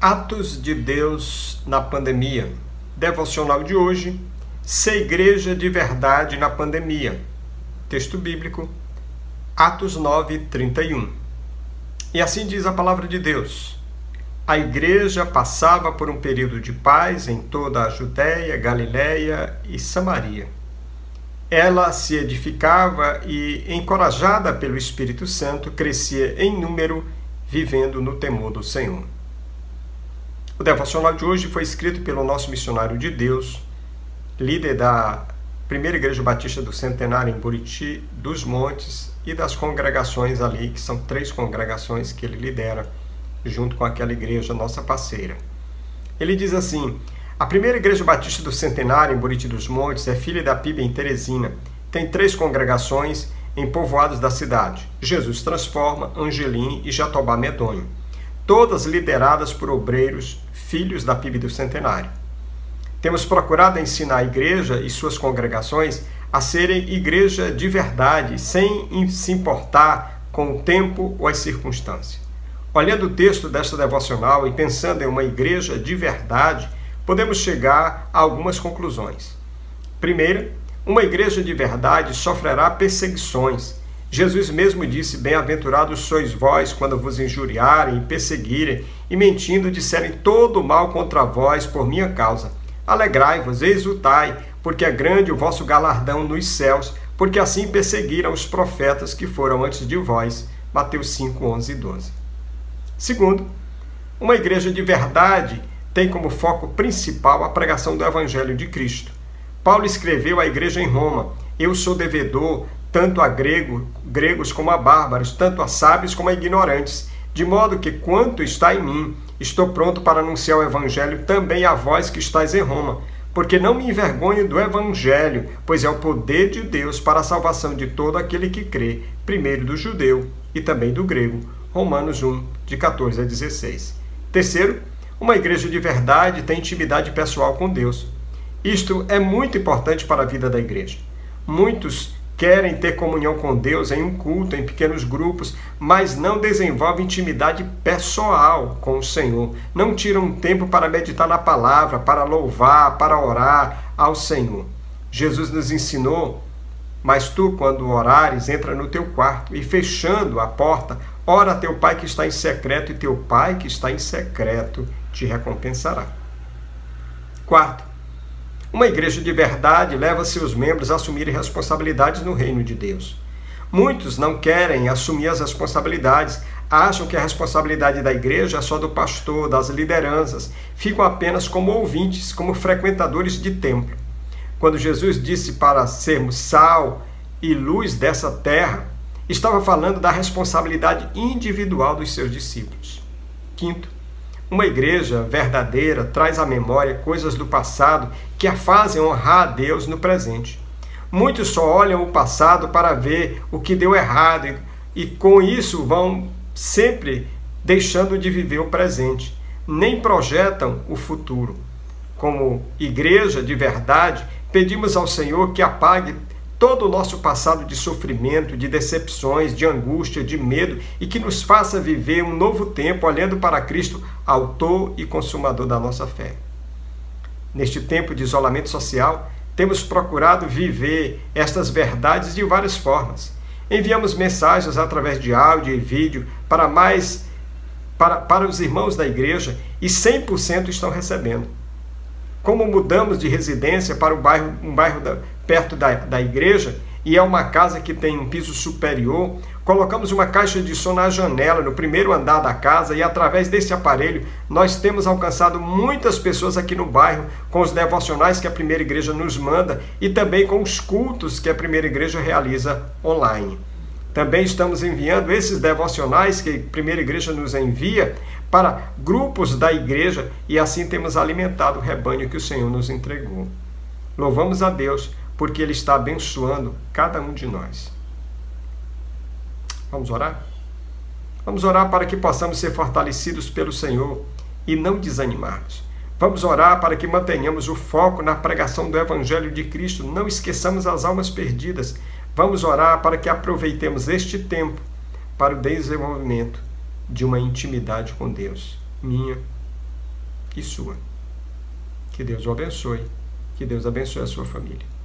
Atos de Deus na pandemia. Devocional de hoje: Ser igreja de verdade na pandemia. Texto bíblico, Atos 9, 31. E assim diz a palavra de Deus. A igreja passava por um período de paz em toda a Judéia, Galiléia e Samaria. Ela se edificava e, encorajada pelo Espírito Santo, crescia em número, vivendo no temor do Senhor. O devocional de hoje foi escrito pelo nosso missionário de Deus, líder da Primeira Igreja Batista do Centenário em Buriti dos Montes e das congregações ali, que são três congregações que ele lidera, junto com aquela igreja nossa parceira. Ele diz assim: A Primeira Igreja Batista do Centenário em Buriti dos Montes é filha da PIB em Teresina. Tem três congregações em povoados da cidade: Jesus Transforma, Angelim e Jatobá Medonho todas lideradas por obreiros, filhos da PIB do Centenário. Temos procurado ensinar a igreja e suas congregações a serem igreja de verdade, sem se importar com o tempo ou as circunstâncias. Olhando o texto desta devocional e pensando em uma igreja de verdade, podemos chegar a algumas conclusões. Primeira, uma igreja de verdade sofrerá perseguições, Jesus mesmo disse: Bem-aventurados sois vós quando vos injuriarem perseguirem e mentindo disserem todo o mal contra vós por minha causa. Alegrai-vos, exultai, porque é grande o vosso galardão nos céus, porque assim perseguiram os profetas que foram antes de vós. Mateus 5, 11 e 12. Segundo, uma igreja de verdade tem como foco principal a pregação do Evangelho de Cristo. Paulo escreveu à igreja em Roma: Eu sou devedor tanto a grego, gregos como a bárbaros, tanto a sábios como a ignorantes, de modo que quanto está em mim, estou pronto para anunciar o evangelho também a vós que estáis em Roma, porque não me envergonho do evangelho, pois é o poder de Deus para a salvação de todo aquele que crê, primeiro do judeu e também do grego. Romanos 1, de 14 a 16. Terceiro, uma igreja de verdade tem intimidade pessoal com Deus. Isto é muito importante para a vida da igreja. Muitos querem ter comunhão com Deus em um culto, em pequenos grupos, mas não desenvolvem intimidade pessoal com o Senhor. Não tiram tempo para meditar na palavra, para louvar, para orar ao Senhor. Jesus nos ensinou, mas tu, quando orares, entra no teu quarto e fechando a porta, ora a teu pai que está em secreto, e teu pai que está em secreto te recompensará. Quarto, uma igreja de verdade leva seus membros a assumirem responsabilidades no reino de Deus. Muitos não querem assumir as responsabilidades, acham que a responsabilidade da igreja é só do pastor, das lideranças, ficam apenas como ouvintes, como frequentadores de templo. Quando Jesus disse para sermos sal e luz dessa terra, estava falando da responsabilidade individual dos seus discípulos. Quinto, uma igreja verdadeira traz à memória coisas do passado que a fazem honrar a Deus no presente. Muitos só olham o passado para ver o que deu errado e, e com isso vão sempre deixando de viver o presente, nem projetam o futuro. Como igreja de verdade, pedimos ao Senhor que apague todo o nosso passado de sofrimento, de decepções, de angústia, de medo e que nos faça viver um novo tempo olhando para Cristo, autor e consumador da nossa fé. Neste tempo de isolamento social, temos procurado viver estas verdades de várias formas. Enviamos mensagens através de áudio e vídeo para mais para, para os irmãos da igreja e 100% estão recebendo. Como mudamos de residência para um bairro, um bairro da, perto da, da igreja e é uma casa que tem um piso superior, colocamos uma caixa de som na janela, no primeiro andar da casa, e através desse aparelho nós temos alcançado muitas pessoas aqui no bairro com os devocionais que a primeira igreja nos manda e também com os cultos que a primeira igreja realiza online. Também estamos enviando esses devocionais que a primeira igreja nos envia para grupos da igreja e assim temos alimentado o rebanho que o Senhor nos entregou. Louvamos a Deus porque Ele está abençoando cada um de nós. Vamos orar? Vamos orar para que possamos ser fortalecidos pelo Senhor e não desanimarmos. Vamos orar para que mantenhamos o foco na pregação do Evangelho de Cristo, não esqueçamos as almas perdidas. Vamos orar para que aproveitemos este tempo para o desenvolvimento de uma intimidade com Deus, minha e sua. Que Deus o abençoe, que Deus abençoe a sua família.